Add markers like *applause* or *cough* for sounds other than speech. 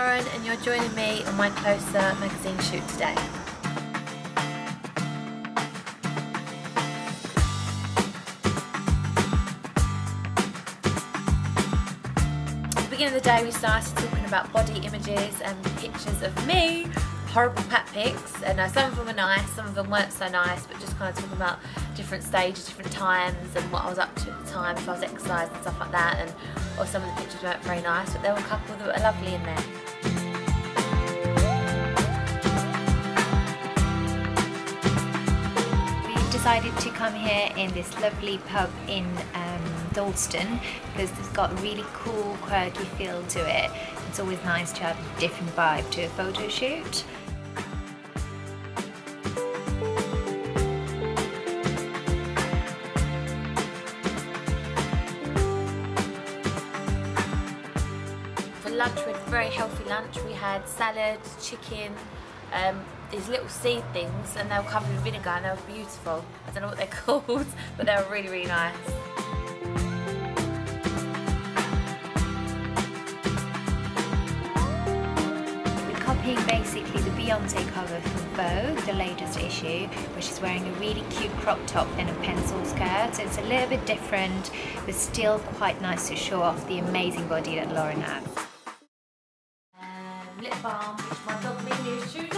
Lauren and you're joining me on my Closer magazine shoot today. At the beginning of the day we started talking about body images and pictures of me horrible pap pics and uh, some of them were nice, some of them weren't so nice but just kind of talking about different stages, different times and what I was up to at the time, if I was exercising and stuff like that and or some of the pictures weren't very nice but there were a couple that were lovely in there. Decided to come here in this lovely pub in um, Dalston because it's got a really cool quirky feel to it. It's always nice to have a different vibe to a photo shoot. For lunch we had a very healthy lunch. We had salad, chicken, um, these little seed things and they were covered in vinegar and they were beautiful. I don't know what they're *laughs* called but they were really really nice. We're copying basically the Beyonce cover from Vogue, the latest issue, where she's wearing a really cute crop top and a pencil skirt. So it's a little bit different, but still quite nice to show off the amazing body that Lauren has. Um, lip balm, which my dog Minnie has